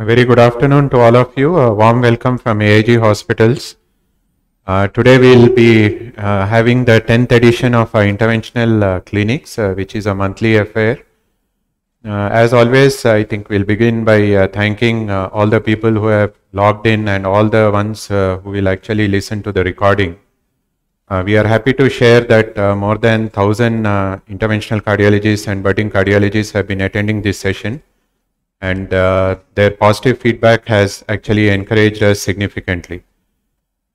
A very good afternoon to all of you. A warm welcome from AIG Hospitals. Uh, today we'll be uh, having the 10th edition of our interventional uh, clinics, uh, which is a monthly affair. Uh, as always, I think we'll begin by uh, thanking all the people who have logged in and all the ones who will actually listen to the recording. We are happy to share that more than 1000 uh, interventional cardiologists and budding cardiologists have been attending this session and uh, their positive feedback has actually encouraged us significantly.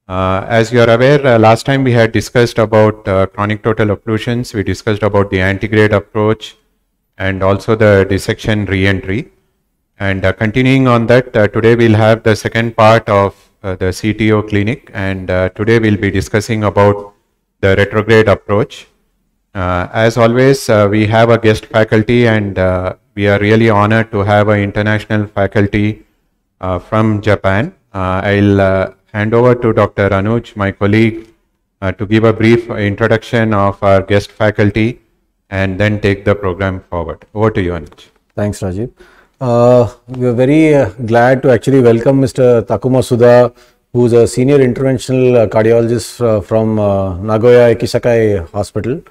Uh, as you are aware, uh, last time we had discussed about uh, chronic total occlusions, we discussed about the antegrade approach and also the dissection re-entry. And uh, continuing on that, uh, today we'll have the second part of the CTO clinic and today we'll be discussing about the retrograde approach. Uh, as always, uh, we have a guest faculty and uh, we are really honored to have an international faculty uh, from Japan. Uh, I'll uh, hand over to Dr. Anuj, my colleague, to give a brief introduction of our guest faculty and then take the program forward. Over to you, Anuj. Thanks, Rajiv. We are very glad to actually welcome Mr. Takuma Tsuda, who's a senior interventional cardiologist from Nagoya Ekisaikai Hospital.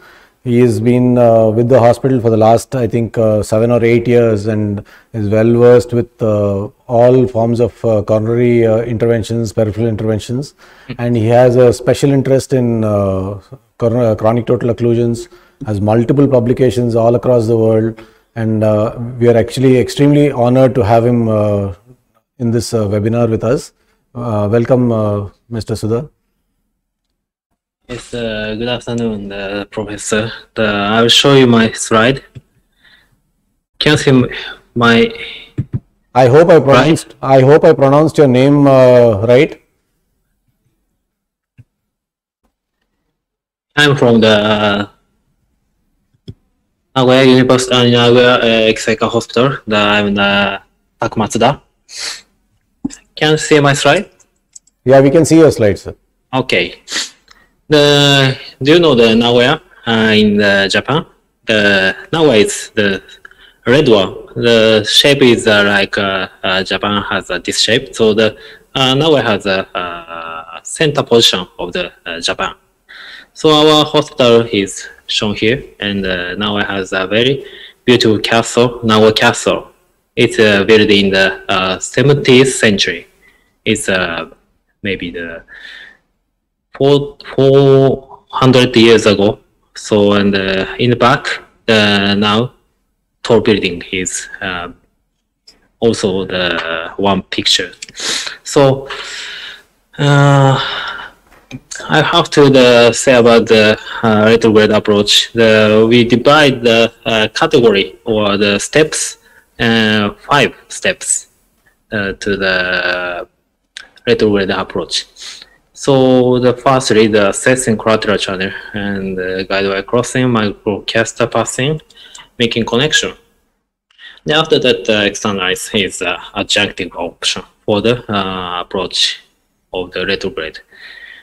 He has been uh, with the hospital for the last, I think, uh, seven or eight years and is well versed with uh, all forms of uh, coronary uh, interventions, peripheral interventions. And he has a special interest in uh, chronic total occlusions, has multiple publications all across the world and uh, we are actually extremely honored to have him uh, in this uh, webinar with us. Uh, welcome, uh, Mr. Tsuda. Yes, uh, good afternoon, uh, Professor. The, I will show you my slide. Can you see my, I hope I pronounced. I hope I pronounced your name uh, right. I'm from the uh, Nagoya University, uh, Nagoya uh, Hospital. The, I'm the Takuma Tsuda. Can you see my slide? Yeah, we can see your slide, sir. Okay. The do you know the Nagoya uh, in Japan? The Nagoya is the red one. The shape is uh, like uh, uh, Japan has uh, this shape. So the uh, has a center position of the Japan. So our hospital is shown here, and uh, has a very beautiful castle, Nagoya Castle. It's built in the uh, 17th century. It's maybe the four four hundred years ago. So and uh, in the back, the now tall building is uh, also the one picture. So uh, I have to the, say about the uh, retrograde approach. The we divide the uh, category or the steps, uh, five steps uh, to the retrograde approach. So the firstly, the assessing collateral channel and uh, guidewire crossing, microcaster passing, making connection. Then after that, uh, externalize is the adjunctive option for the uh, approach of the retrograde.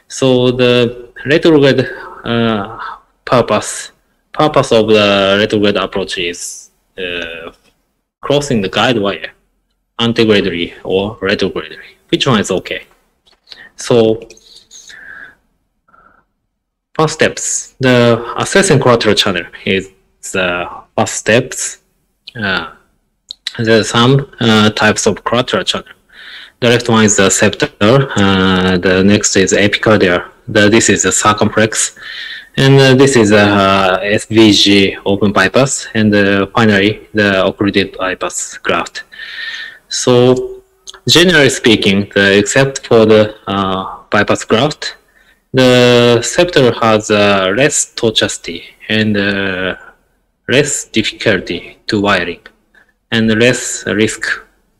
So the retrograde uh, purpose purpose of the retrograde approach is uh, crossing the guide wire antegradally or retrogradally. Which one is okay? So first steps, the assessing collateral channel is the first steps. Uh, there are some uh, types of collateral channel. The left one is the septal, uh, the next is epicardial, the, this is the circumflex, and uh, this is a uh, SVG open bypass, and uh, finally the occluded bypass graft. So generally speaking, the, except for the uh, bypass graft, the septal has uh, less tortuosity and uh, less difficulty to wiring and less risk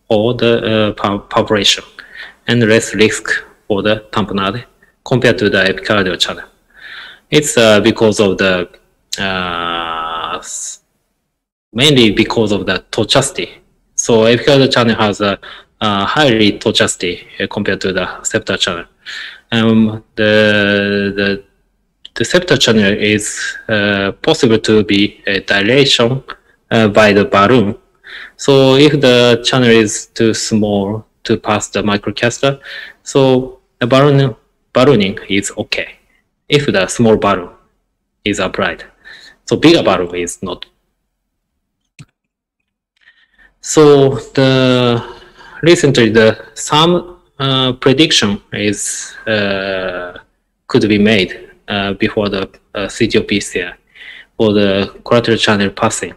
for the uh, perforation and less risk for the tamponade compared to the epicardial channel. It's uh, because of the uh, mainly because of the tortuosity. So epicardial channel has a uh, highly tortuosity uh, compared to the septal channel. Um, the the the septal channel is uh, possible to be a dilation uh, by the balloon So if the channel is too small to pass the microcaster, so the balloon, ballooning is okay. If the small balloon is applied, so bigger balloon is not. So the recently the some uh, prediction is uh, could be made uh, before the uh, CTOPCI for the collateral channel passing.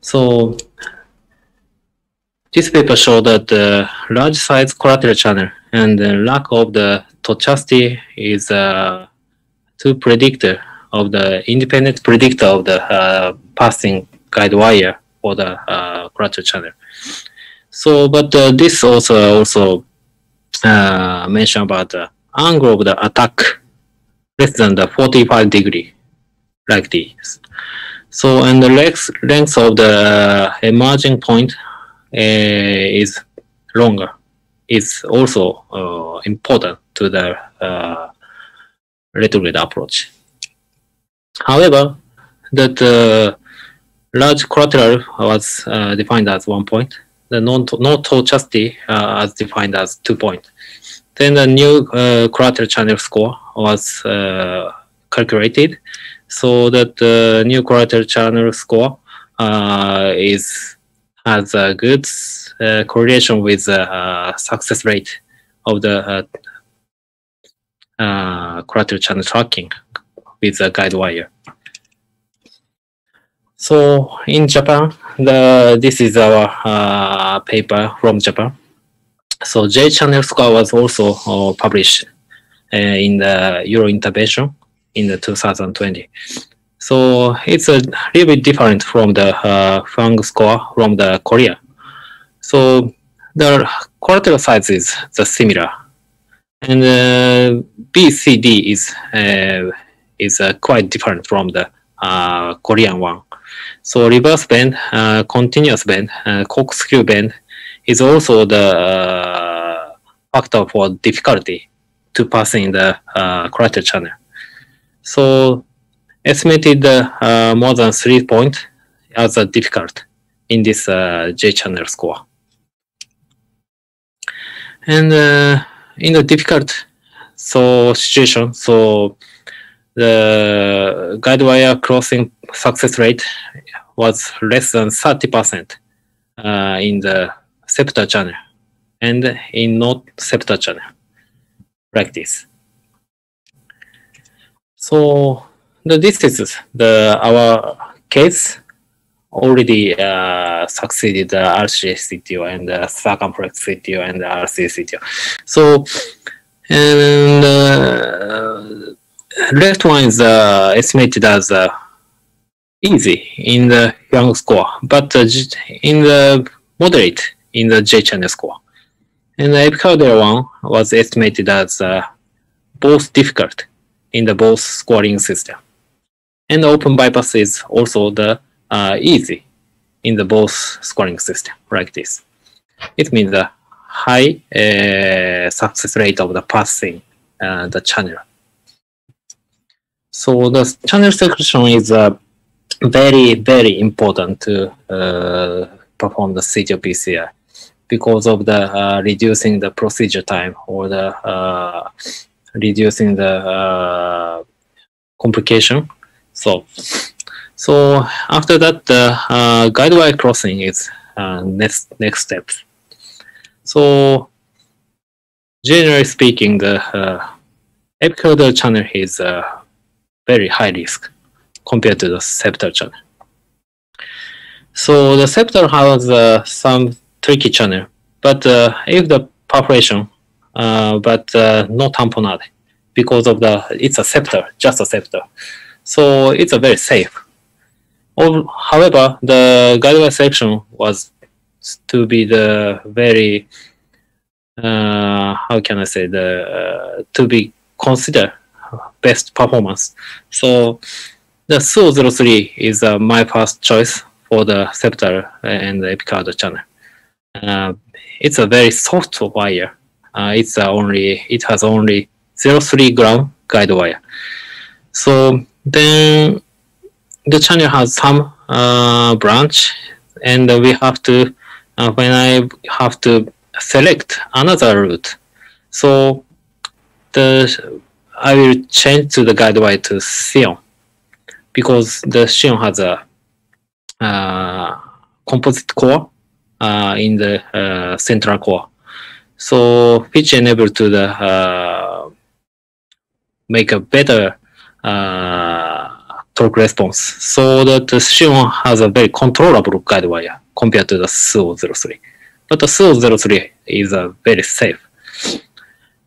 So this paper showed that the large size collateral channel and the lack of the tortuosity is a two predictor of the independent predictor of the uh, passing guide wire for the uh, collateral channel. So, but uh, this also also uh, mention about the angle of the attack less than the 45 degree, like this. So, and the length, length of the emerging point uh, is longer. It's also uh, important to the uh, retrograde approach. However, that uh, large collateral was uh, defined as one point. The non no tortuosity uh, as defined as two point. Then the new uh, channel score was uh, calculated, so that the new collateral channel score uh, is has a good uh, correlation with the uh, success rate of the uh, uh, collateral channel tracking with the guide wire. So in Japan, the this is our uh, paper from Japan. So J channel score was also uh, published uh, in the EuroIntervention in the 2020. So it's a little bit different from the uh, Fang score from the Korea. So the collateral size is the similar, and uh, BCD is uh, is uh, quite different from the Korean one. So reverse bend, uh, continuous bend, uh, corkscrew bend is also the uh, factor for difficulty to passing the uh, channel. So estimated uh, more than three point as a difficult in this uh, J channel score. And uh, in the difficult so situation, so the guide wire crossing success rate was less than 30% uh, in the septa channel and in not septa channel like this. So the, this is the our case already uh, succeeded the RCA CTO and the circumflex CTO and the RC CTO. So and uh, left one is uh, estimated as uh, easy in the Young score, but uh, in the moderate in the J channel score. And the epicardial one was estimated as uh, both difficult in the both scoring system. And open bypass is also the uh, easy in the both scoring system like this. It means the high uh, success rate of the passing uh, the channel. So the channel selection is uh, very, very important to uh, perform the CTOPCI because of the uh, reducing the procedure time or the uh, reducing the uh, complication. So, so after that, the uh, guide wire crossing is uh, next next step. So, generally speaking, the uh, channel is uh, very high risk compared to the septal channel. So the septal has uh, some tricky channel, but uh, if the perforation, uh, but uh, no tamponade, because of the it's a septal, just a septal, so it's a very safe. However, the guidewire section was to be the very uh, how can I say the uh, to be considered best performance. So the SUOH 03 is uh, my first choice for the septal and the epicardial channel. Uh, it's a very soft wire. Uh, it's uh, only it has only 0.3 gram guide wire. So then the channel has some uh, branch and we have to uh, when I have to select another route, so the I will change to the guide wire to Sion because the Sion has a uh, composite core uh, in the uh, central core, so which enable to the uh, make a better uh, torque response. So that the Sion has a very controllable guide wire compared to the SUOH 03. But the SUOH 03 is uh, very safe.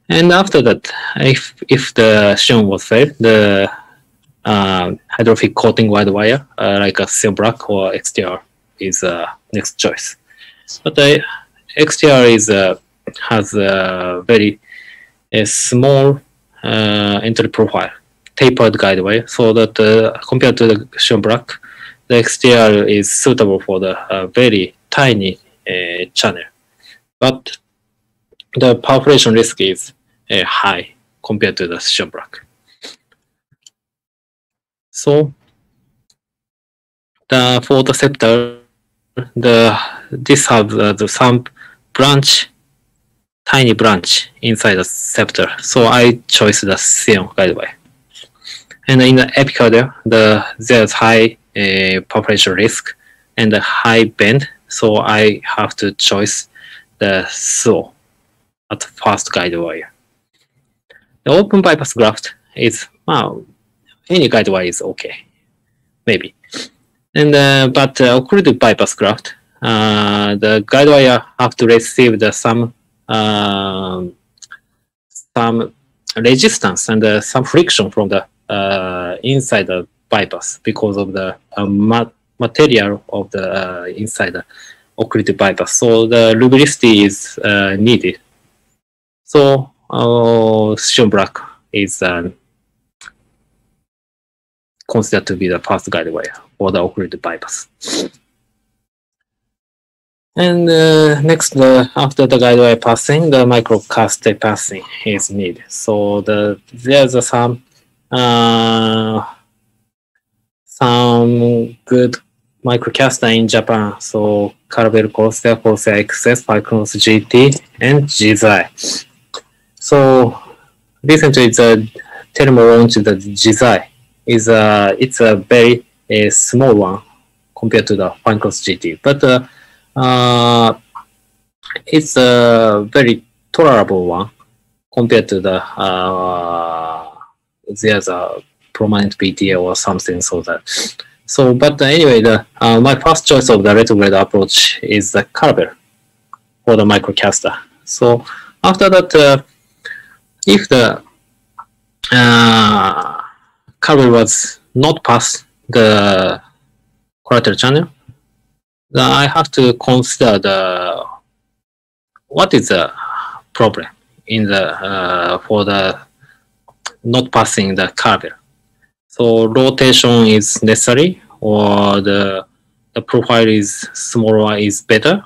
And after that, if if the Sion was failed, the uh, coating wide wire, uh, like a Black or XTR, is uh, next choice. But the XTR is uh, has a very a small uh, entry profile, tapered guide wire, so that uh, compared to the Black, the XTR is suitable for the uh, very tiny uh, channel. But the perforation risk is uh, high compared to the Black. So the for the scepter, the this has uh, the some branch, tiny branch inside the scepter. So I chose the Sion guideway. And in the epicardial, the there's high uh, perforation risk and a high bend. So I have to choose the SO at first guide wire. The open bypass graft is well, any guide wire is okay, maybe. And uh, but uh, occluded bypass graft, uh, the guide wire have to receive the some um some resistance and uh, some friction from the uh, inside the bypass because of the uh, ma- material of the uh, inside the occluded bypass. So the lubricity is uh, needed. So uh, Sion Black is um, considered to be the first guide for the occluded bypass. And uh, next, the, after the guide passing, the microcast passing is needed. So the there's some uh, some good microcaster in Japan. So Caravel Corsair, Corsair XS, Finecross GT, and Jizai. So recently the Terumo launched the Jizai. Is a it's a very a small one compared to the Finecross GT, but uh, uh, it's a very tolerable one compared to the uh, there's a prominent PTA or something so that. So but anyway the uh, my first choice of the retrograde approach is the Caravel for the microcaster. So after that uh, if the Caravel was not past the collateral channel then I have to consider the what is the problem in the uh, for the not passing the Caravel. So rotation is necessary, or the the profile is smaller is better.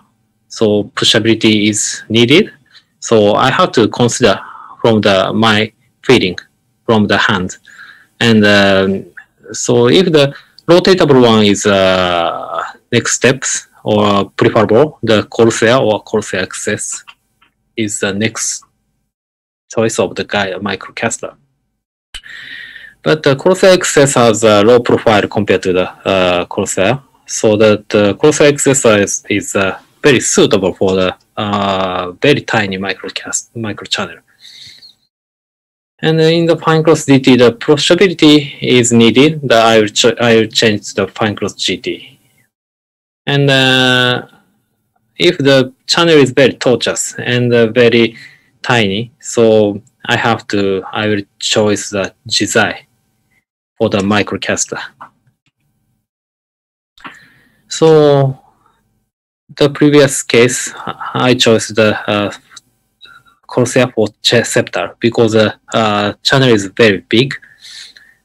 So pushability is needed. So I have to consider from the my feeling from the hand, and um, so if the rotatable one is uh, next steps or preferable, the Corsair or Corsair XS is the next choice of the guy microcaster. But the Corsair XS has a low profile compared to the uh, Corsair, so that the Corsair XS is, is uh, very suitable for the uh, very tiny micro channel. And in the Finecross GT, the pushability is needed. That I will I will change the Finecross GT. And uh, if the channel is very tortuous and uh, very tiny, so I have to I will choose the Jizai for the microcaster. So the previous case, I chose the uh, Corsair for scepter because the uh, channel is very big,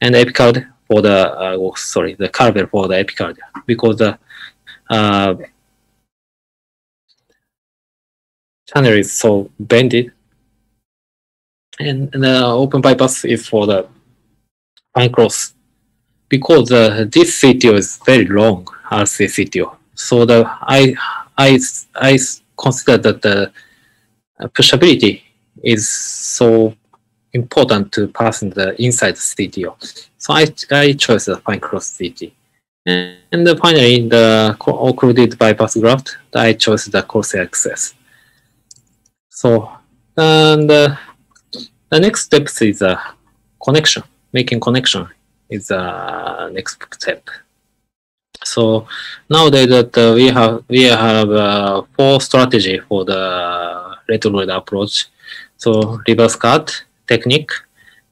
and epicard for the uh, oh, sorry the Caravel for the epicard because the uh, channel is so bended, and, the open bypass is for the Finecross because uh, this CTO is very long RC CTO. So the I I I consider that the pushability is so important to pass in the inside CTO. So I I chose the Finecross GT. And, and finally, the occluded bypass graft, I chose the cross access. So and uh, the next step is a connection, making connection is the next step. So nowadays that uh, we have we have uh, four strategy for the retrograde approach. So reverse CART technique,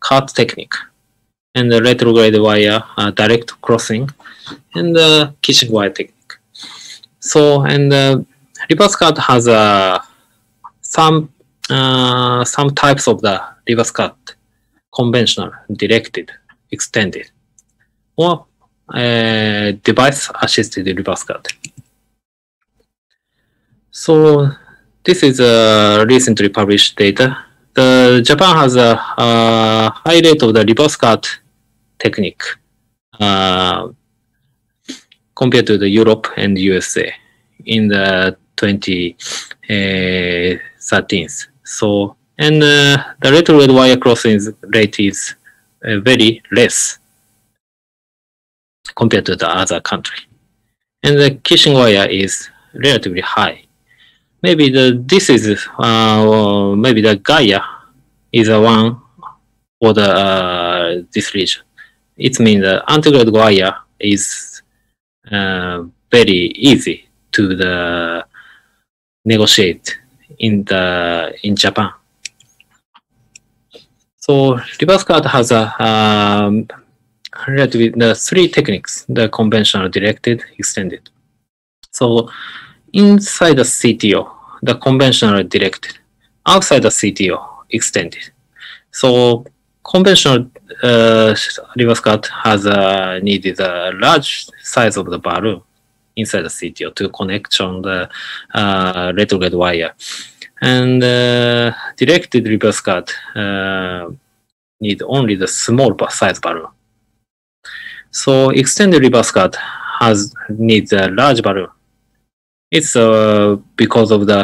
CART technique, and the retrograde wire uh, direct crossing, and the kissing wire technique. So and uh, reverse CART has uh, some uh, some types of the reverse CART, conventional, directed, extended, or uh, device assisted reverse CART. So this is a recently published data. The Japan has a, a high rate of the reverse CART technique uh, compared to the Europe and USA in the 2013. Uh, so and uh, the red wire crossing rate is uh, very less compared to the other country. And the kissing wire is relatively high. Maybe the this is uh, maybe the Gaia is the one for the uh, this region. It means the antegrade Gaia is uh, very easy to the negotiate in the in Japan. So reverse CART has a um, the three techniques: the conventional, directed, extended. So inside the CTO, the conventional directed. Outside the CTO, extended. So conventional uh, reverse CART has uh, needed a large size of the balloon inside the CTO to connect on the uh, retrograde wire. And uh, directed reverse CART uh, need only the small size balloon. So extended reverse CART has needs a large balloon. It's uh, because of the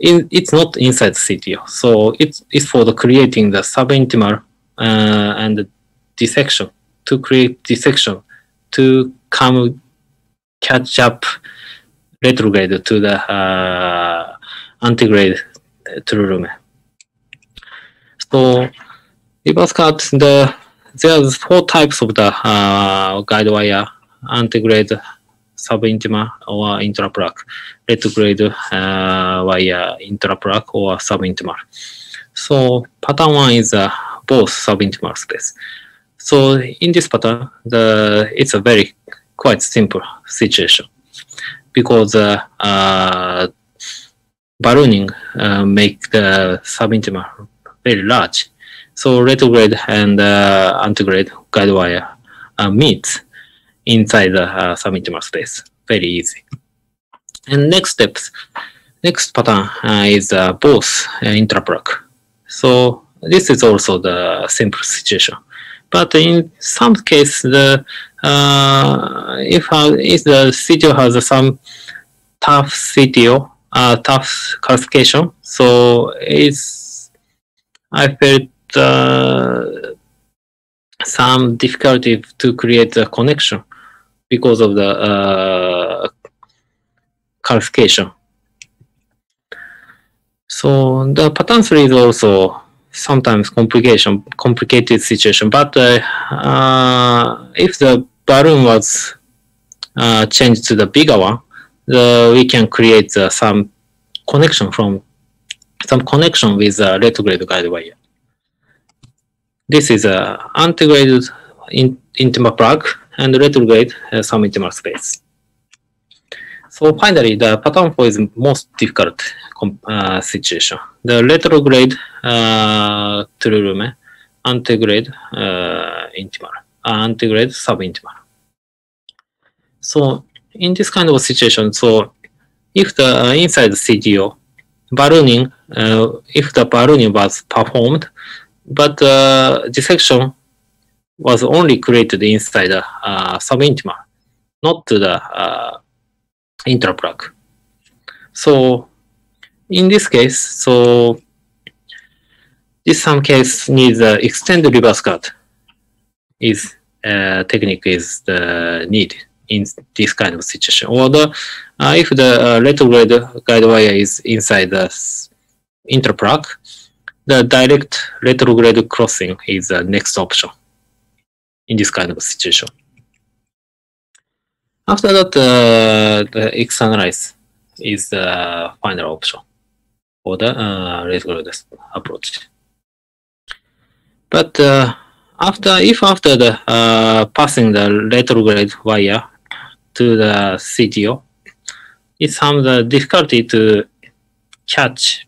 in, it's not inside CTO, so it's it's for the creating the subintimal uh, and the dissection to create dissection to come catch up retrograde to the uh, antigrade true lumen. So reverse CART the there's four types of the uh, guide wire antigrade subintimal or intraplaque, retrograde uh, via intraplaque or subintimal. So pattern one is uh, both subintimal space. So in this pattern, the it's a very quite simple situation because uh, uh, ballooning uh, make the subintimal very large. So retrograde and uh, antigrade guide wire uh, meet inside the uh, space. Very easy. And next steps, next pattern uh, is uh, both uh. So this is also the simple situation. But in some case, the uh, if, if the CTO has some tough CTO, uh, tough calcification, so it's I felt uh, some difficulty to create a connection because of the uh. So the pattern three is also sometimes complication, complicated situation. But uh, uh, if the balloon was uh, changed to the bigger one, the, we can create uh, some connection from some connection with the retrograde guide wire. This is a antegrade in, intimal plug and retrograde uh, some intimal space. So finally, the pattern four is most difficult uh, situation. The retrograde uh, true lumen, antegrade uh, intimal, antegrade subintimal. So in this kind of situation, so if the uh, inside CTO ballooning, uh, if the ballooning was performed, but uh, dissection was only created inside the uh, not to the uh. So in this case, so this some case needs a extended reverse CART is uh, technique is the need in this kind of situation. Or the uh, if the uh, retrograde guide wire is inside the interplug, the direct retrograde crossing is the next option in this kind of situation. After that, uh, the externalize is the final option for the uh, approach. But uh, after, if after the uh, passing the retrograde wire to the CTO, it's some the difficulty to catch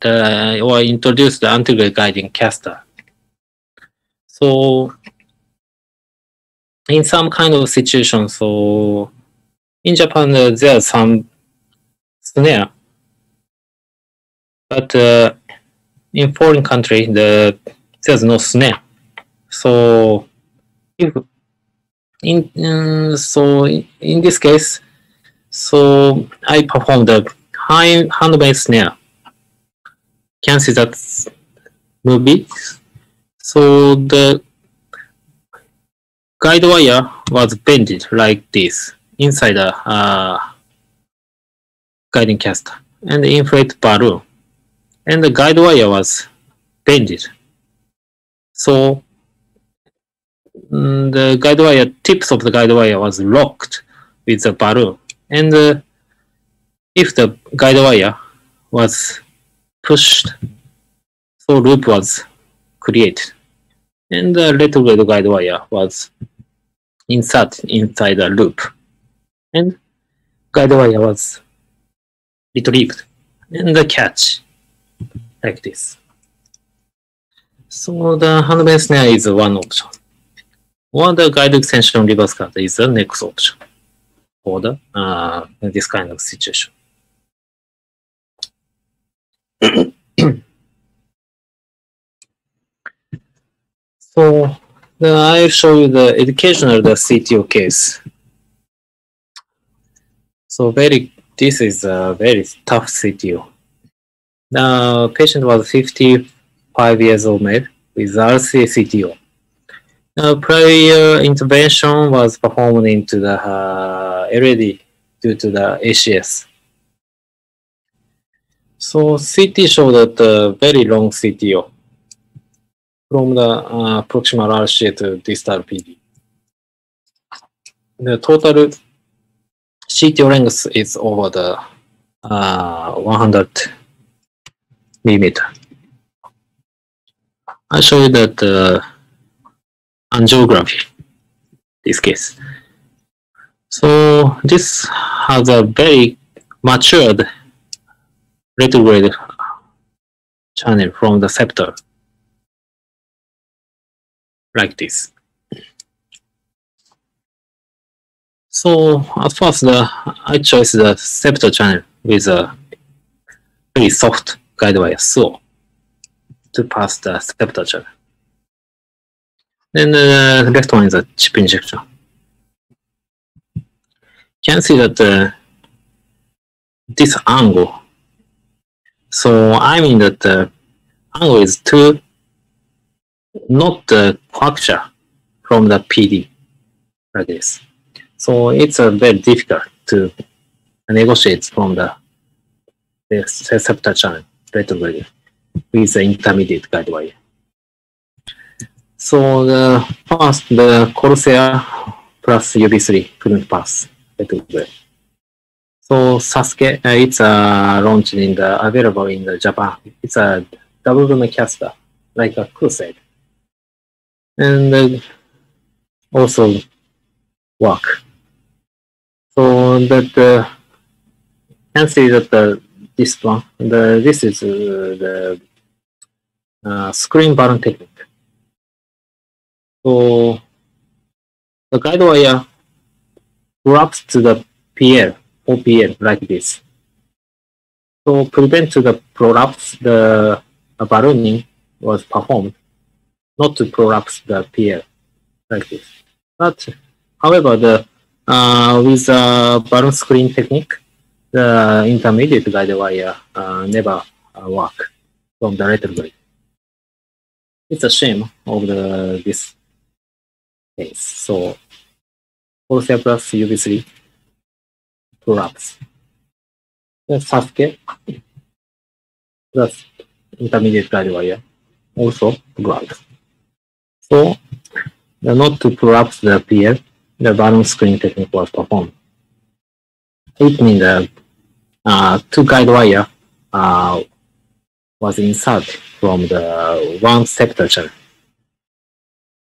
the or introduce the anti-grade guiding caster. So in some kind of situation, so in Japan uh, there's some snare, but uh, in foreign country the there's no snare. So if in um, so in, in this case, so I perform the high handmade snare. Can see that movie. So the guide wire was bended like this inside the uh, guiding caster and inflate balloon. And the guide wire was bended. So mm, the guide wire tips of the guide wire was locked with the balloon. And uh, if the guide wire was pushed, so loop was created. And the retrograde guide wire was insert inside the loop. And guide wire was retrieved. And the catch like this. So the handmade snare is one option. Or the guide extension reverse CART is the next option for the uh, this kind of situation. so then I'll show you the educational the CTO case. So very this is a very tough CTO. The patient was 55 years old male with RCA CTO. The prior intervention was performed into the uh, LAD due to the ACS. So CT showed that uh, very long CTO from the uh, proximal RCA to distal PD. The total CTO length is over the uh, 100 millimeter. I show you that uh, angiography, this case. So this has a very matured retrograde channel from the septal, like this. So at first, the, I chose the septal channel with a very soft guide wire saw to pass the septal channel. Then the left one is a chip injection. Can see that uh, this angle. So I mean that the angle is too not the fracture from the PD like this. So it's uh, very difficult to negotiate from the, the septal channel retrograde with the intermediate guide wire. So the first, the Corsair plus UV3 couldn't pass retrograde. So Sasuke, uh, it's uh, launched in the available in the Japan. It's a double caster, like a Crusade, and also walk. So that uh, can see that the this one, the this is uh, the uh, screen balloon technique. So the guide wire wraps to the PL OPL like this. So prevent to the prolapse, the ballooning was performed, not to prolapse the PL like this. But however, the uh, with the balloon screen technique, the intermediate guide wire uh, never uh, work from the retrograde. It's a shame of the this case. So Corsair plus UV3 collapse. The Sasuke plus intermediate guide wire also ground. So not to collapse the PL, the balloon screen technique was performed. It means the uh, two guide wire uh, was inserted from the one sector channel.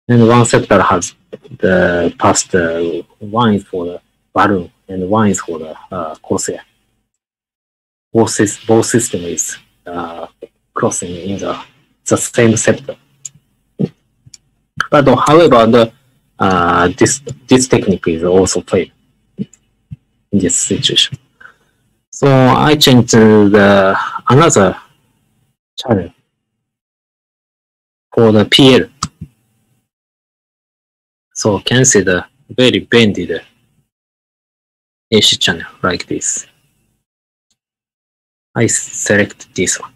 And one sector has the past uh, one is for the balloon and one is for the uh, corsair. Both, both system is uh, crossing in the, the same sector. But however, the uh, this this technique is also failed in this situation. So I changed the another channel for the PL. So can see the very bended AC channel like this. I select this one.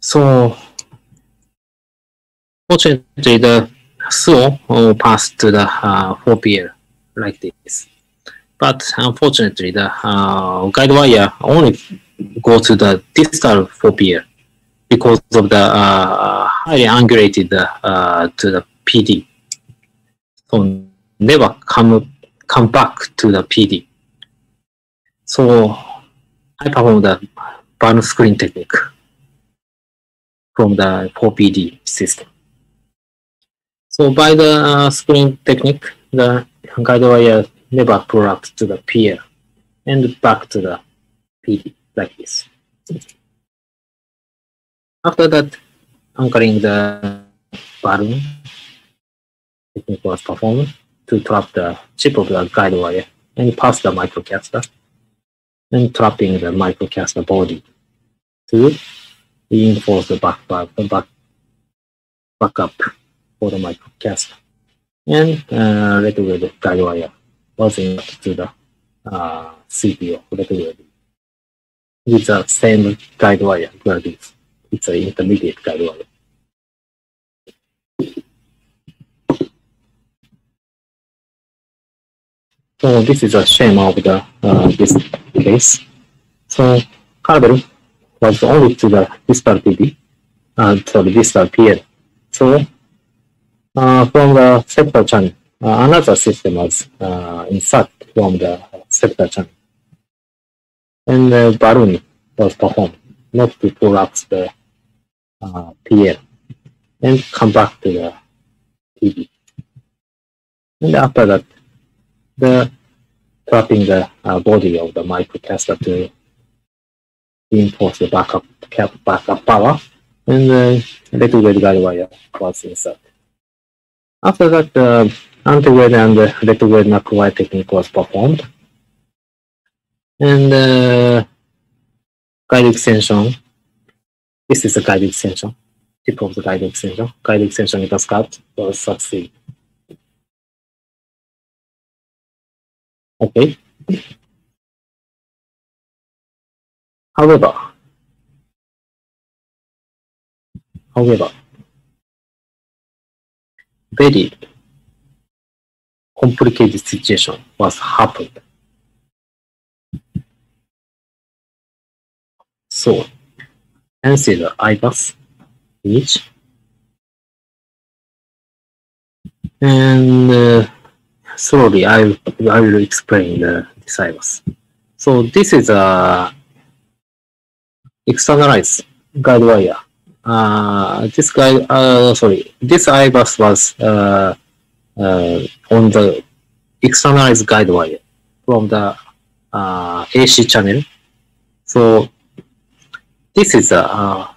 So fortunately the SO uh, passed to the uh, 4PL like this. But unfortunately the uh, guide wire only go to the distal 4PL because of the uh, highly angulated uh, to the PD. So never come come back to the PD. So I perform the burn screen technique from the 4PD system. So by the uh, screen technique, the guide wire never pull up to the PL and back to the PD like this. After that, anchoring the balloon technique was performed to trap the chip of the guide wire and pass the microcaster and trapping the microcaster body to reinforce the back, back, back, back up for the microcaster. And uh, retrograde guide wire was inserted to the uh, CPU retrograde with the same guide wire Gladius. It's an intermediate guide wire. So this is a shame of the uh, this case. So carbon was only to the PD, uh, sorry, distal PL. So from the sector channel, uh, another system was uh, inserted from the sector channel. And the balloon was performed, not to collapse the uh, PL and come back to the PD. And after that, the trapping the uh, body of the microcaster to reinforce the backup backup power, and the retrograde guide wire was inserted. After that, the antegrade and the retrograde wire technique was performed, and uh, guide extension. This is a guide extension. Tip of the guide extension. Guide extension in the scout was succeed. Okay. However, however, very complicated situation was happened. So, see the IVUS image. And uh, slowly I will, I will explain the this IVUS. So this is a externalized guide wire. Uh, this guy, uh, sorry, this IVUS was uh, uh, on the externalized guide wire from the uh, AC channel. So this is a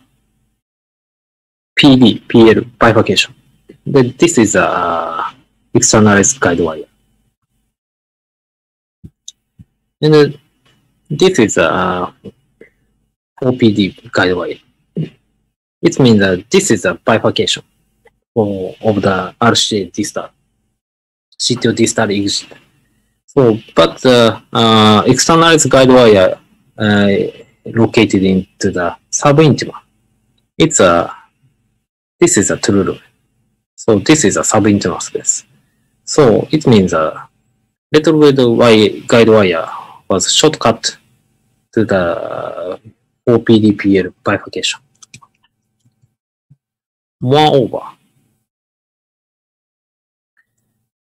PD, PL bifurcation. This is a externalized guide wire. And this is a OPD guide wire. It means that this is a bifurcation of the RCA distal. CTO distal exit. So, but the uh, externalized guide wire uh, located into the subintima. It's a, this is a true loop. So this is a subintima space. So it means a retrograde wire, guide wire was shortcut to the 4PDPL bifurcation. Moreover,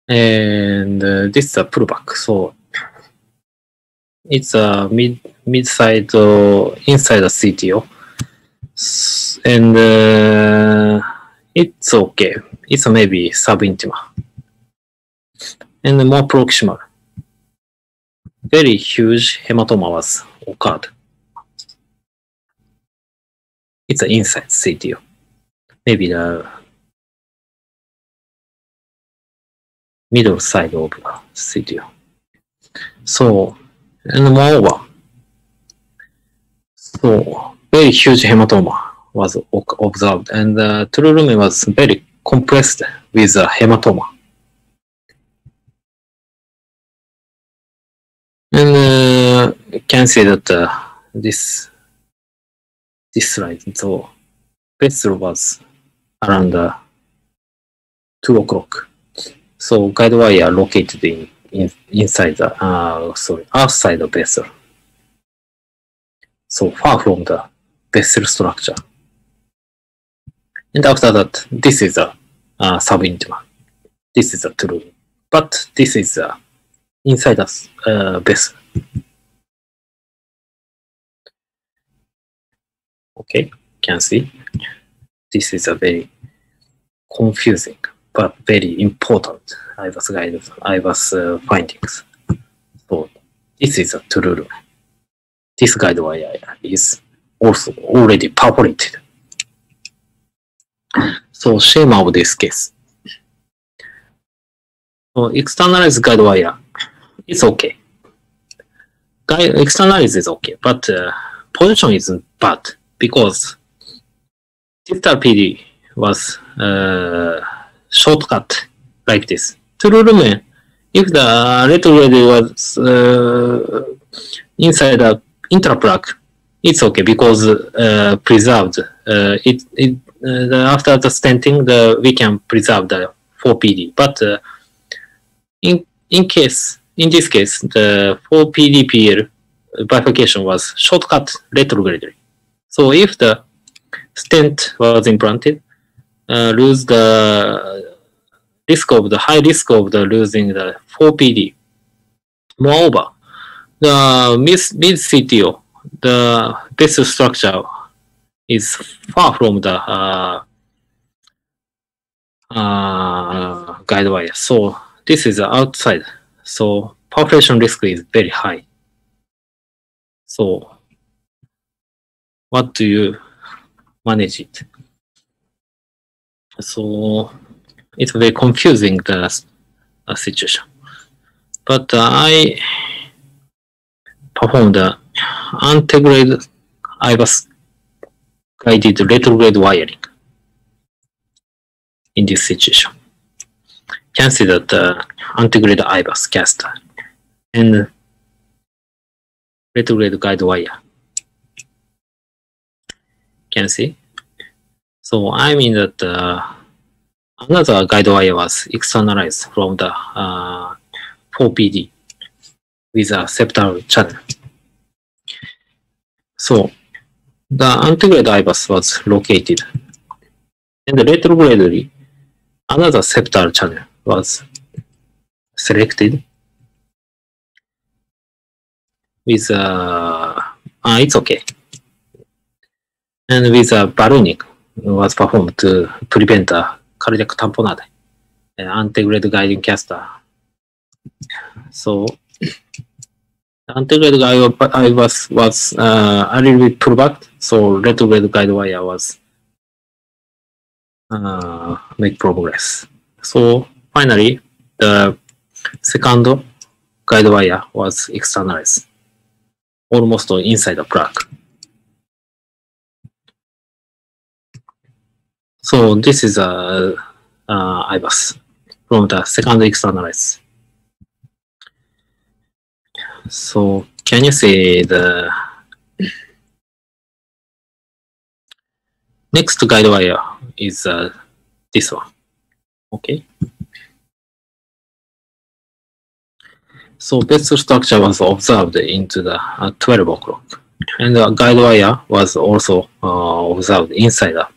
and uh, this is a pullback. So it's a mid mid side uh, inside the CTO, and uh, it's okay. It's maybe subintima and more proximal. Very huge hematoma was occurred. It's an inside CTO. Maybe the middle side of the CTO. So, and moreover, so very huge hematoma was observed, and the true lumen was very compressed with a hematoma. And uh, you can see that uh, this this slide, so vessel was around uh, two o'clock. So guide wire located in, in inside the uh, sorry outside the vessel. So far from the vessel structure. And after that, this is a uh, subintima. This is a true. But this is a inside the uh, vessel. Okay, can see. This is a very confusing but very important IVAS guidance, IVAS findings. So this is a true rule. This guide wire is also already perforated. So shame of this case. So externalized guide wire, it's okay. Guide, externalized is okay, but uh, position isn't bad because digital PD was uh, shortcut like this. Lumen, if the retrograde was uh, inside the intraplaque, it's okay because uh, preserved. Uh, it it uh, after the stenting, the we can preserve the 4PD. But uh, in in case in this case, the 4PDPL bifurcation was shortcut retrogradely. So if the stent was implanted, lose the risk of the high risk of the losing the 4PD. Moreover, the mid, mid CTO, the base structure is far from the uh, uh, guide wire. So this is outside. So population risk is very high. So what do you manage it? So it's very confusing the uh, situation. But uh, I performed the antegrade IVUS guided retrograde wiring in this situation. Can see that the uh, antegrade IVUS caster and retrograde guide wire. Can see? So I mean that uh, another guide wire was externalized from the uh, 4PD with a septal channel. So the antegrade IVUS was located and retrogradely another septal channel was selected with uh, uh it's okay and with a ballooning was performed to prevent a cardiac tamponade, an antegrade guiding caster. So, antegrade guide I was was uh, a little bit pulled back, so retrograde guide wire was uh, make progress. So finally, the second guide wire was externalized, almost inside the plug. So this is a uh, IVUS from the second externalized. so can you see the next guide wire is uh, this one. Okay. So best structure was observed into the uh, 12 o'clock. And the guide wire was also uh, observed inside the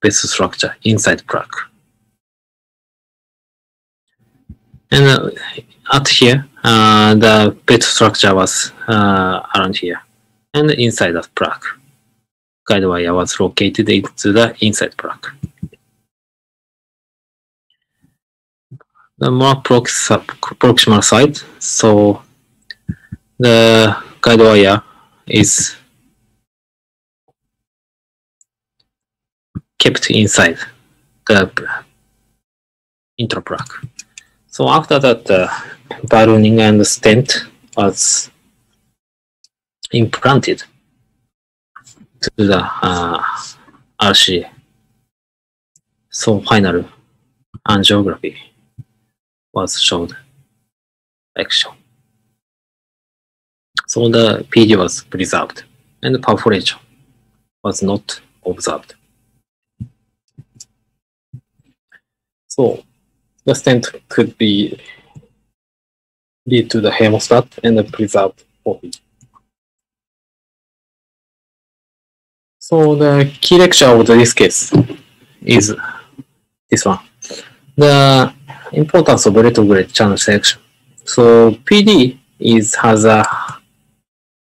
best structure, inside plug. And uh, at here, uh, the bed structure was uh, around here. And inside the plug, guide wire was located into the inside plug. The more prox proximal side, so the guide wire is kept inside the intraplaque. So after that, uh, ballooning and stent was implanted to the uh. So final angiography was showed shown. So the PD was preserved and the perforation was not observed. So the stent could be lead to the hemostat and the preserved OP. So the key lecture of this case is this one. The importance of retrograde channel selection. So PD is has a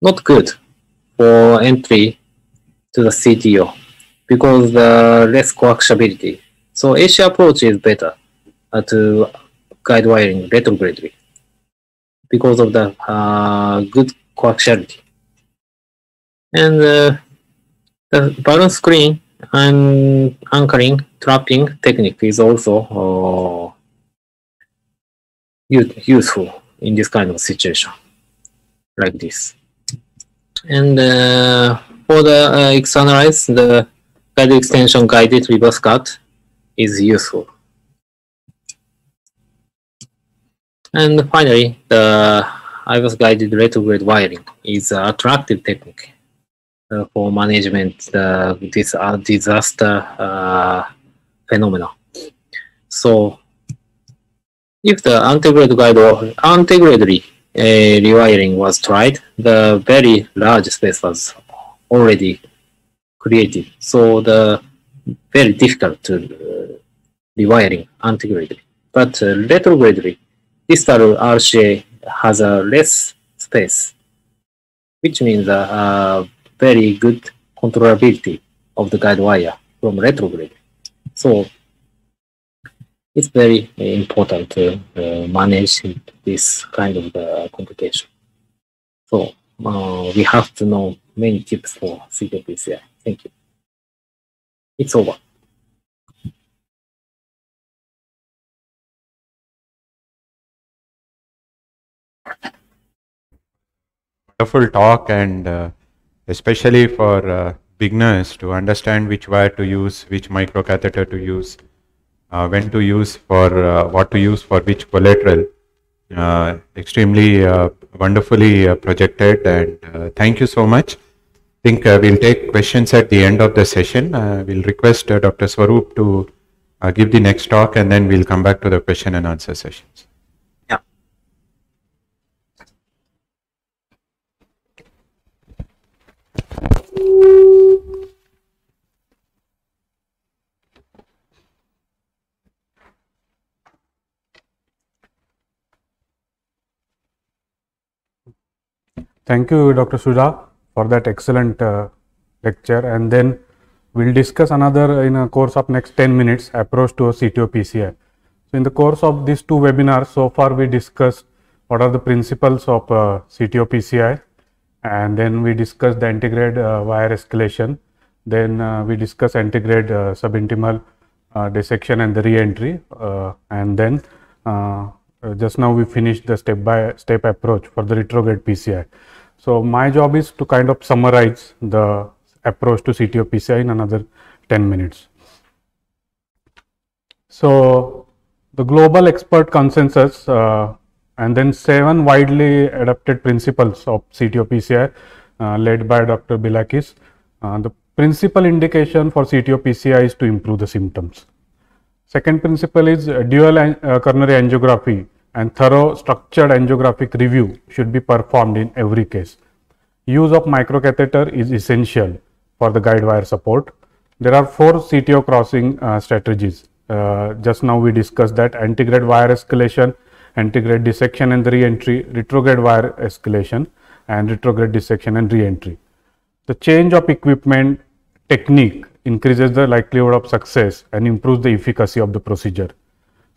not good for entry to the CTO because the less coaxiality. So AC approach is better uh, to guide wiring retrogradely because of the uh, good coaxiality. And uh, the balloon screen and anchoring trapping technique is also uh, useful in this kind of situation like this. And uh, for the uh, externalize, the guided extension guided reverse CART is useful. And finally, the IVUS guided retrograde wiring is an attractive technique uh, for management uh, this uh, disaster uh, phenomena. So, if the antegrade guide or antegradely uh, rewiring was tried, the very large space was already created. So the very difficult to uh, rewiring antegradely. But uh, retrogradely, distal RCA has a less space, which means a, a very good controllability of the guide wire from retrograde. So it's very important to uh, manage this kind of uh, complication. So uh, we have to know many tips for CTOPCI. Thank you. It's over. wonderful talk and uh, especially for uh, beginners to understand which wire to use, which microcatheter to use, uh, when to use for uh, what to use for which collateral. Uh, extremely uh, wonderfully projected and thank you so much. I think uh, we'll take questions at the end of the session. Uh, we'll request uh, Dr. Swaroop to give the next talk and then we'll come back to the question and answer sessions. Thank you, Dr. Tsuda, for that excellent uh, lecture. And then we'll discuss another in a course of next 10 minutes approach to a CTO PCI. So in the course of these two webinars, so far we discussed what are the principles of uh, CTO PCI, and then we discussed the antegrade uh, wire escalation. Then uh, we discussed antegrade uh, subintimal uh, dissection and the re-entry, uh, and then just now we finished the step by step approach for the retrograde PCI. So my job is to kind of summarize the approach to CTO PCI in another 10 minutes. So the global expert consensus uh, and then seven widely adopted principles of CTO PCI uh, led by Dr. Brilakis. Uh, the principal indication for CTO PCI is to improve the symptoms. Second principle is dual uh, coronary angiography and thorough structured angiographic review should be performed in every case. Use of microcatheter is essential for the guide wire support. There are four CTO crossing uh, strategies. Uh, just now we discussed that antegrade wire escalation, antegrade dissection and re-entry, retrograde wire escalation and retrograde dissection and re-entry. The change of equipment technique increases the likelihood of success and improves the efficacy of the procedure.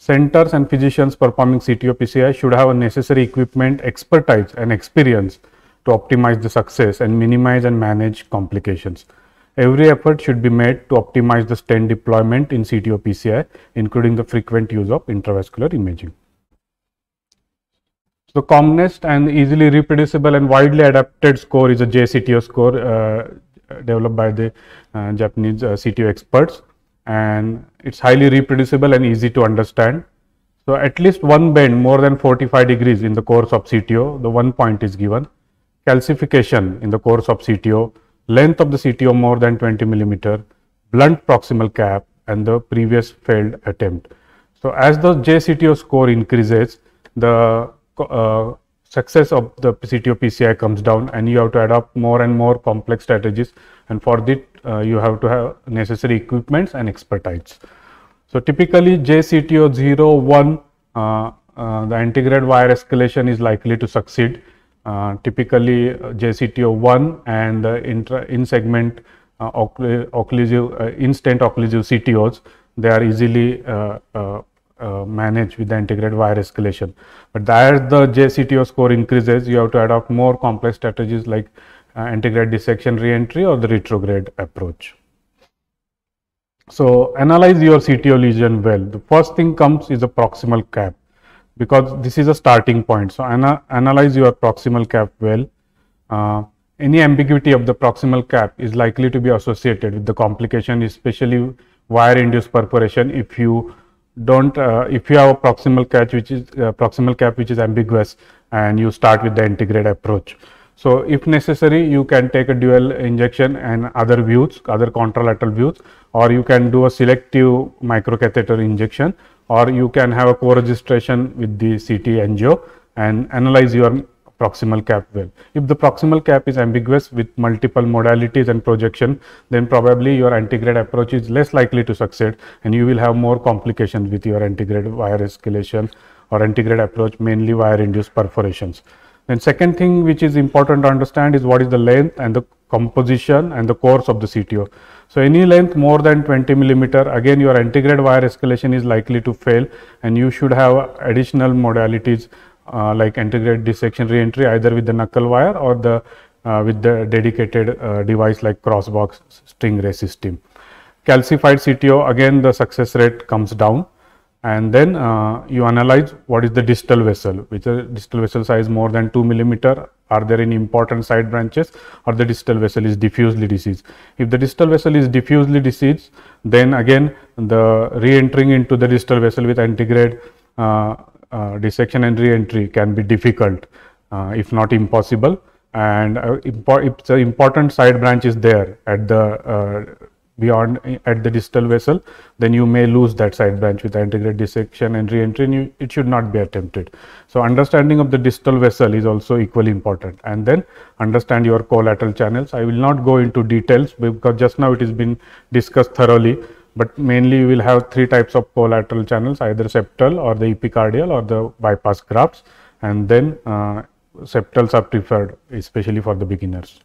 Centers and physicians performing CTO PCI should have a necessary equipment, expertise and experience to optimize the success and minimize and manage complications. Every effort should be made to optimize the stent deployment in CTO PCI, including the frequent use of intravascular imaging. So, the commonest and easily reproducible and widely adapted score is a JCTO score uh, developed by the uh, Japanese uh, CTO experts and it's highly reproducible and easy to understand. So, at least one bend more than 45 degrees in the course of CTO, the one point is given. Calcification in the course of CTO, length of the CTO more than 20 millimeter, blunt proximal cap and the previous failed attempt. So, as the JCTO score increases, the uh, success of the CTO PCI comes down and you have to adopt more and more complex strategies and for that uh, you have to have necessary equipments and expertise. So, typically JCTO 0, 1 uh, uh, the antegrade wire escalation is likely to succeed. Uh, typically JCTO 1 and the intra, in segment uh, occlusive, uh, in-stent occlusive CTOs they are easily uh, uh, managed with the antegrade wire escalation. But as the JCTO score increases, you have to adopt more complex strategies like uh, antegrade dissection reentry or the retrograde approach. So, analyze your CTO lesion well. The first thing comes is the proximal cap because this is a starting point. So, ana analyze your proximal cap well. Uh, any ambiguity of the proximal cap is likely to be associated with the complication, especially wire induced perforation if you don't uh, if you have a proximal cap which is uh, proximal cap which is ambiguous and you start with the antegrade approach so if necessary you can take a dual injection and other views other contralateral views or you can do a selective microcatheter injection or you can have a co-registration with the CT angio and analyze your proximal cap well. If the proximal cap is ambiguous with multiple modalities and projection, then probably your antegrade approach is less likely to succeed and you will have more complications with your antegrade wire escalation or antegrade approach mainly wire induced perforations. Then second thing which is important to understand is what is the length and the composition and the course of the CTO. So, any length more than 20 millimeter again your antegrade wire escalation is likely to fail and you should have additional modalities uh, like antegrade dissection reentry either with the knuckle wire or the uh, with the dedicated uh, device like CrossBoss string stingray system. Calcified CTO again the success rate comes down and then uh, you analyze what is the distal vessel which is distal vessel size more than 2 millimeter. Are there any important side branches? Or the distal vessel is diffusely diseased. If the distal vessel is diffusely diseased then again the re-entering into the distal vessel with antegrade uh, uh, dissection and re-entry can be difficult uh, if not impossible. And uh, if the important side branch is there at the uh, beyond at the distal vessel then you may lose that side branch with antegrade dissection and re-entry and you, it should not be attempted. So, understanding of the distal vessel is also equally important and then understand your collateral channels. I will not go into details because just now it has been discussed thoroughly but mainly you will have three types of collateral channels either septal or the epicardial or the bypass grafts and then uh, septals are preferred especially for the beginners.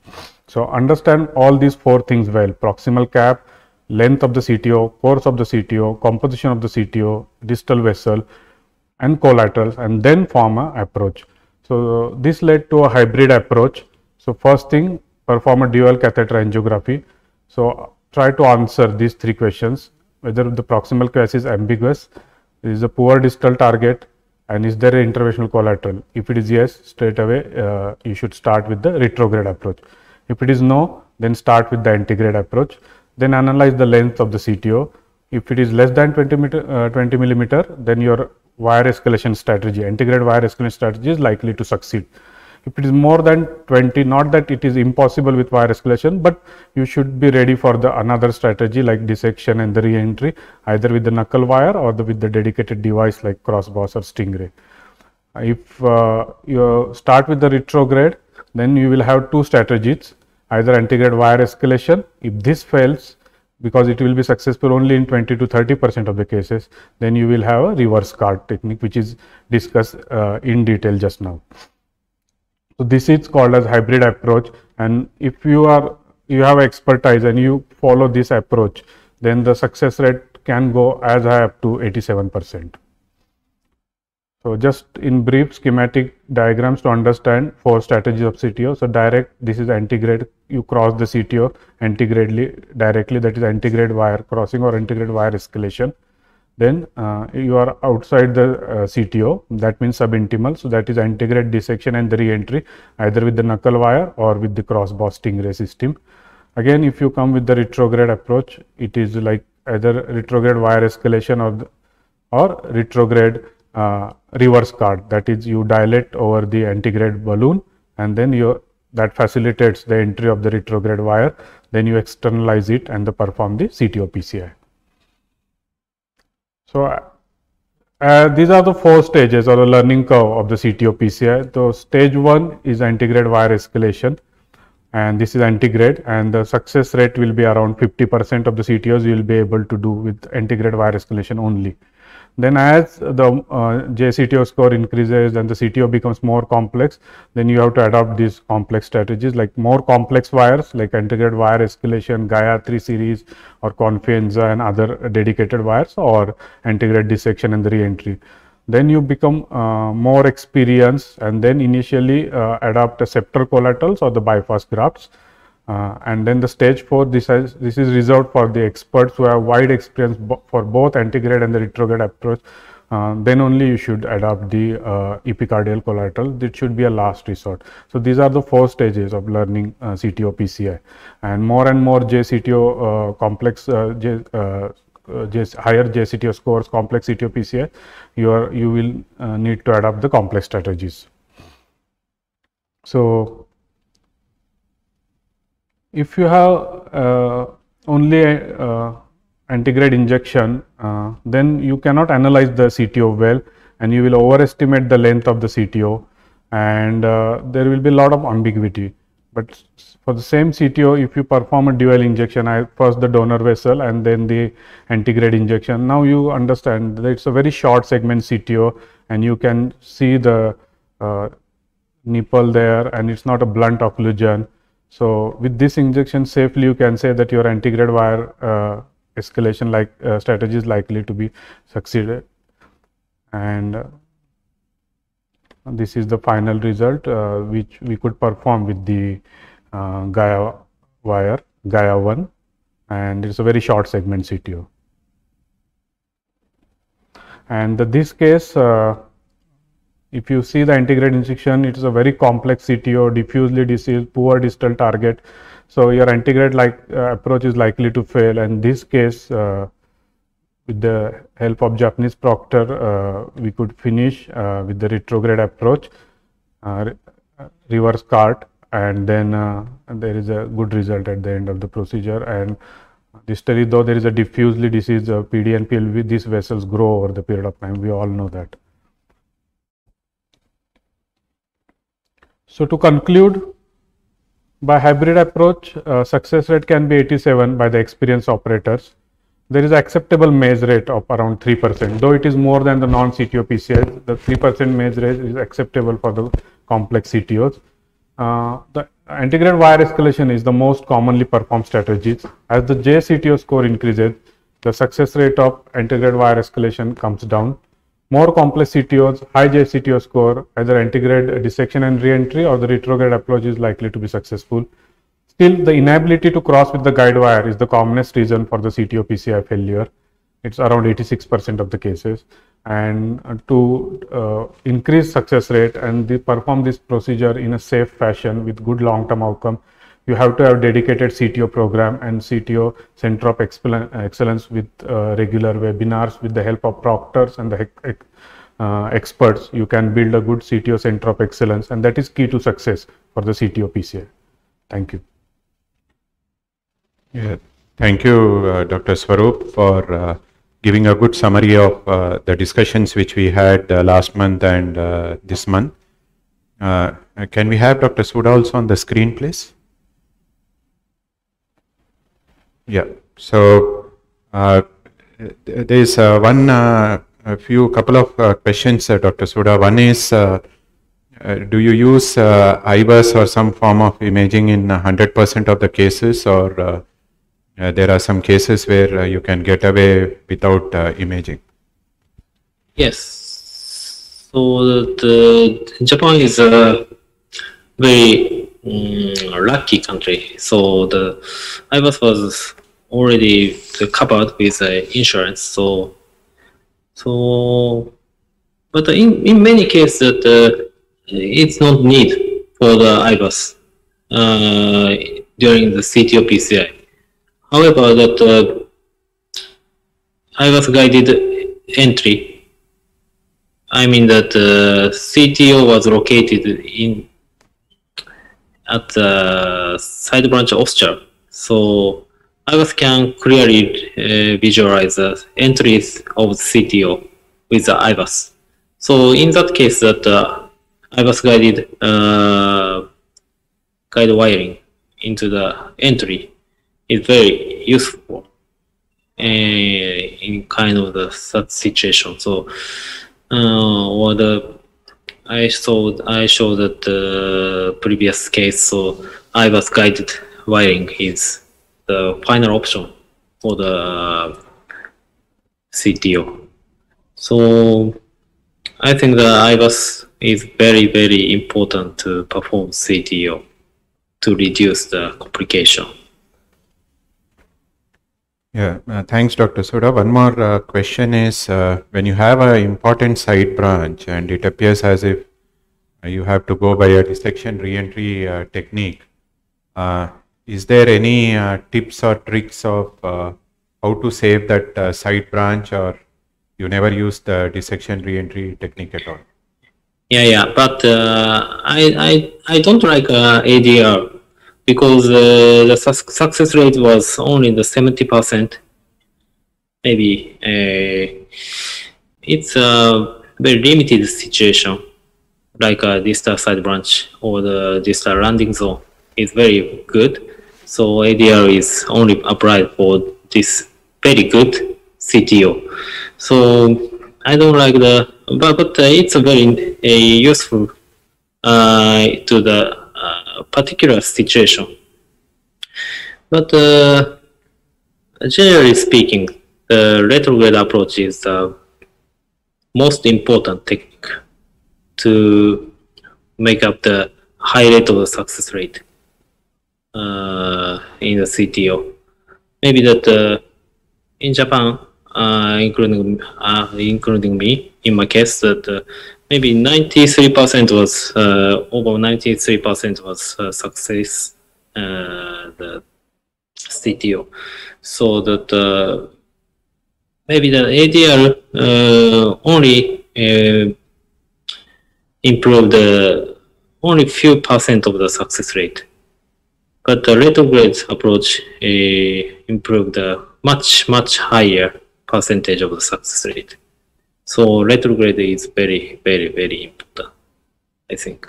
So, understand all these four things well proximal cap, length of the CTO, course of the CTO, composition of the CTO, distal vessel and collaterals and then form a approach. So, this led to a hybrid approach. So, first thing perform a dual catheter angiography. So, try to answer these three questions whether the proximal case is ambiguous, is a poor distal target and is there an interventional collateral. If it is yes, straight away uh, you should start with the retrograde approach. If it is no, then start with the antegrade approach. Then analyze the length of the CTO. If it is less than 20, meter, uh, 20 millimeter, then your wire escalation strategy, antegrade wire escalation strategy is likely to succeed. If it is more than 20, not that it is impossible with wire escalation, but you should be ready for the another strategy like dissection and the re-entry, either with the knuckle wire or the, with the dedicated device like crossboss or stingray. If uh, you start with the retrograde, then you will have two strategies, either integrated wire escalation. If this fails, because it will be successful only in 20 to 30 percent of the cases, then you will have a reverse CART technique, which is discussed uh, in detail just now. So this is called as hybrid approach and if you are you have expertise and you follow this approach then the success rate can go as high up to 87 percent. So just in brief schematic diagrams to understand four strategies of CTO. So direct this is antegrade you cross the CTO antegrade directly that is antegrade wire crossing or antegrade wire escalation then uh, you are outside the uh, CTO that means subintimal. So, that is antegrade dissection and the re-entry either with the knuckle wire or with the crossboss stingray system. Again if you come with the retrograde approach it is like either retrograde wire escalation or the, or retrograde uh, reverse CART that is you dilate over the antegrade balloon and then you that facilitates the entry of the retrograde wire then you externalize it and the perform the CTO PCI. So, uh, these are the four stages or the learning curve of the CTO PCI. So, stage 1 is antegrade wire escalation and this is antegrade and the success rate will be around 50 percent of the CTOs you will be able to do with antegrade wire escalation only. Then as the uh, JCTO score increases and the CTO becomes more complex, then you have to adopt these complex strategies like more complex wires like antegrade wire escalation, Gaia 3 series or Confianza and other dedicated wires or antegrade dissection and the re-entry. Then you become uh, more experienced and then initially uh, adopt the septal collaterals or the bypass grafts uh, and then the stage 4 this has this is reserved for the experts who have wide experience bo for both antegrade and the retrograde approach. Uh, then only you should adopt the uh, epicardial collateral. This should be a last resort. So these are the four stages of learning uh, CTO PCI and more and more JCTO uh, complex uh, J, J, higher JCTO scores complex CTO PCI you are you will need to adopt the complex strategies. So if you have uh, only uh, antegrade injection, uh, then you cannot analyze the CTO well and you will overestimate the length of the CTO and uh, there will be a lot of ambiguity. But for the same CTO, if you perform a dual injection, I first the donor vessel and then the antegrade injection, now you understand that it's a very short segment CTO and you can see the uh, nipple there and it's not a blunt occlusion so, with this injection safely you can say that your antegrade wire uh, escalation like uh, strategy is likely to be succeeded and uh, this is the final result uh, which we could perform with the uh, Gaia wire Gaia 1 and it's a very short segment CTO. And this case uh, if you see the antegrade injection, it is a very complex CTO, diffusely diseased, poor distal target. So your antegrade like uh, approach is likely to fail. And this case, uh, with the help of Japanese proctor, uh, we could finish uh, with the retrograde approach, uh, reverse cart, and then uh, there is a good result at the end of the procedure. And this study, though there is a diffusely diseased PD and PLV, these vessels grow over the period of time. We all know that. So to conclude, by hybrid approach, uh, success rate can be 87 by the experienced operators. There is acceptable MACE rate of around 3%, though it is more than the non-CTO PCI. The 3% MACE rate is acceptable for the complex CTOs. Uh, the antegrade wire escalation is the most commonly performed strategies. As the JCTO score increases, the success rate of antegrade wire escalation comes down. More complex CTOs, high JCTO score, either antegrade dissection and re-entry or the retrograde approach is likely to be successful. Still, the inability to cross with the guide wire is the commonest reason for the CTO PCI failure. It's around 86% of the cases. And to uh, increase success rate and perform this procedure in a safe fashion with good long-term outcome, you have to have dedicated CTO program and CTO center of excellence with uh, regular webinars with the help of proctors and the uh, experts, you can build a good CTO center of excellence, and that is key to success for the CTO PCI. Thank you. Yeah, thank you, uh, Dr. Swaroop, for uh, giving a good summary of uh, the discussions which we had uh, last month and this month. Can we have Dr. Tsuda also on the screen, please? Yeah, so uh, there is uh, one, uh, a few couple of uh, questions, uh, Dr. Tsuda. One is, uh, do you use uh, IVUS or some form of imaging in 100% of the cases, or there are some cases where you can get away without imaging? Yes. So the Japan is a very mm, lucky country. So the IVUS was already covered with uh, insurance. So so, but in in many cases that uh, it's not need for the IVUS uh, during the CTO PCI. However, that uh, IVUS guided entry I mean that CTO was located in at the side branch Austria. So was can clearly uh, visualize the entries of the CTO with the IVUS. So in that case, that uh, IVUS guided uh, guide wiring into the entry is very useful uh, in kind of the such situation. So uh, or the I saw I showed that the previous case, so IVUS guided wiring is the final option for the CTO. So I think the IVUS is very very important to perform CTO to reduce the complication. Yeah, uh, thanks, Dr. Tsuda. One more uh, question is uh, when you have an important side branch and it appears as if uh, you have to go by a dissection reentry uh, technique, uh, is there any uh, tips or tricks of how to save that side branch or you never use the dissection reentry technique at all? Yeah, yeah, but I, I I don't like ADR because uh, the suc success rate was only the seventy percent. Maybe uh, it's a very limited situation, like a distal side branch or the distal landing zone is very good. So ADR is only applied for this very good CTO. So I don't like the, but, but uh, it's a very uh, useful uh, to the particular situation. But uh, generally speaking, the retrograde approach is the most important technique to make up the high rate of success rate uh, in the CTO. Maybe that uh, in Japan, uh, including uh, including me, in my case, that uh, maybe 93% was uh, over 93% was uh, success uh, the CTO. So that uh, maybe the ADR uh, only uh, improved only few percent of the success rate. But the retrograde approach uh, improved the much much higher percentage of the success rate. So retrograde is very very very important, I think.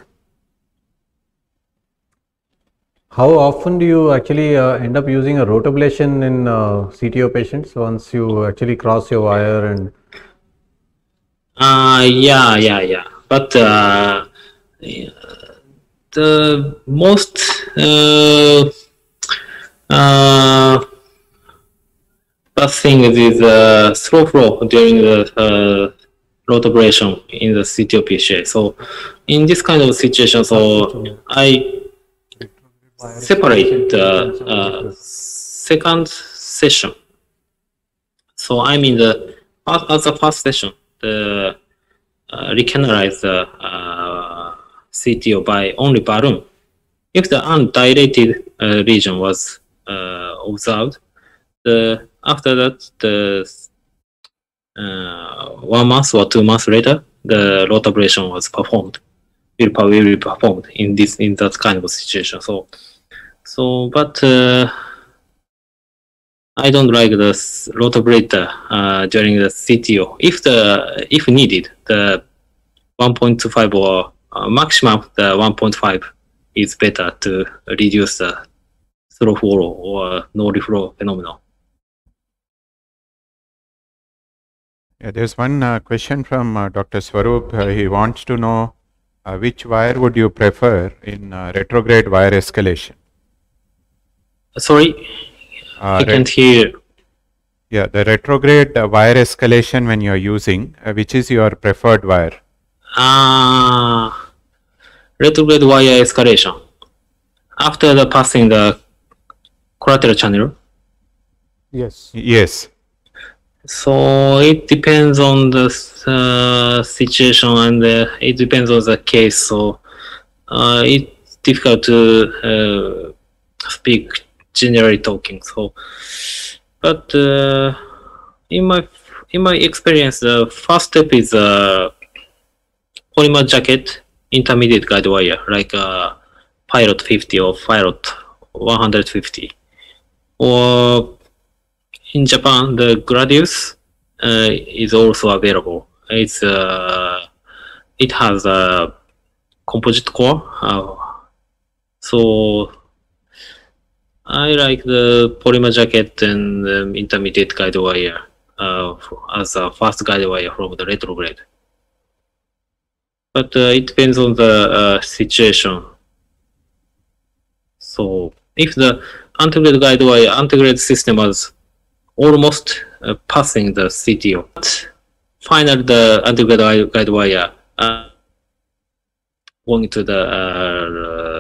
How often do you actually uh, end up using a rotablation in uh, CTO patients once you actually cross your wire and Uh, yeah, yeah, yeah. But uh, the most uh, thing is uh, slow flow during the uh, operation in the CTO PCI. So in this kind of situation, so I separate the uh, second session. So I'm in the as the first session, the uh, recanalize the uh, CTO by only balloon. If the undilated uh, region was uh, observed, the after that the uh, one month or two months later, the ablation was performed, will, pro- will be performed in this in that kind of situation. So, so but uh, I don't like the rotablator uh, during the CTO. If the if needed, the 1.25 or uh, maximum the 1.5 is better to reduce the slow flow or no reflow phenomenon. Yeah, there's one uh, question from uh, Dr. Swarup. Uh, he wants to know uh, which wire would you prefer in uh, retrograde wire escalation? Sorry, Uh, I re- can't hear. yeah, the retrograde uh, wire escalation when you're using, uh, which is your preferred wire? Ah, retrograde wire escalation. After the passing the collateral channel, Yes. Yes. So it depends on the uh, situation and uh, it depends on the case. So uh, it's difficult to uh, speak generally talking. So, but uh, in my in my experience, the first step is a polymer jacket intermediate guide wire like uh, Pilot 50 or Pilot 150 or in Japan, the Gladius uh, is also available. It's uh, it has a composite core, uh, so I like the polymer jacket and um, intermediate guide wire uh, as a fast guide wire from the retrograde. But uh, it depends on the uh, situation. So if the antegrade guide wire antegrade system was almost uh, passing the CTO. But finally, the antegrade guide- guide wire uh, going to the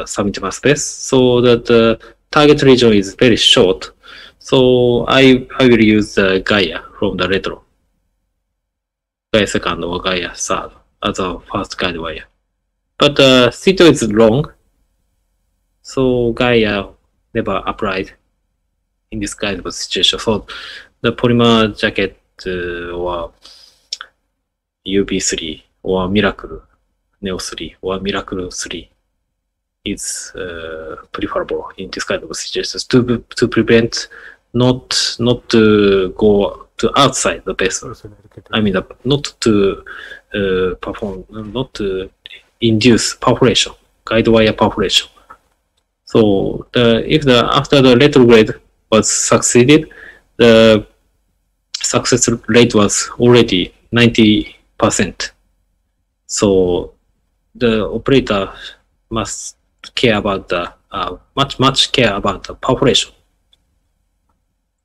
uh, submit space so that the target region is very short. So I, I will use the Gaia from the retro. Gaia second or Gaia third as a first guide wire. But uh, CTO is long, so Gaia never applied in this kind of situation. So the polymer jacket uh, or UB3 or Miracle Neo 3 or Miracle 3 is uh, preferable in this kind of situations to to prevent not not to go to outside the vessel. I mean, not to uh, perform, not to induce perforation, guide wire perforation. So the if the after the retrograde was succeeded, the success rate was already ninety percent. So the operator must care about the uh, much much care about the perforation,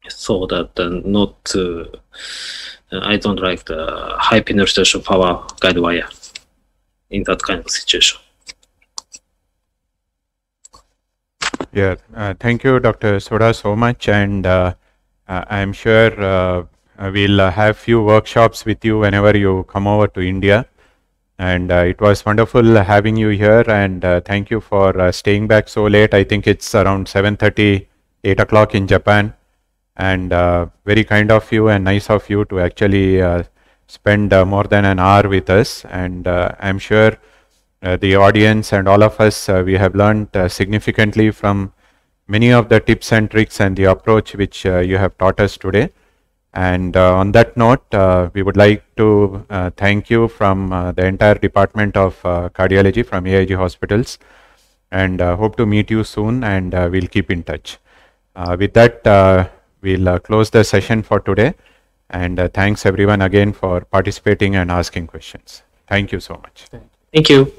so that uh, not uh, I don't like the high penetration power guide wire in that kind of situation. Yeah, uh, thank you, Dr. Tsuda, so much, and uh, uh, I'm sure uh, uh, we'll have few workshops with you whenever you come over to India. And it was wonderful having you here, and thank you for staying back so late. I think it's around 7:30, 8 o'clock in Japan, and very kind of you and nice of you to actually spend more than an hour with us. And I'm sure the audience and all of us, uh, we have learned uh, significantly from many of the tips and tricks and the approach which uh, you have taught us today. And uh, on that note, uh, we would like to uh, thank you from uh, the entire department of uh, cardiology from AIG hospitals and uh, hope to meet you soon and uh, we'll keep in touch. Uh, with that, uh, we'll uh, close the session for today and uh, thanks everyone again for participating and asking questions. Thank you so much. Thank you.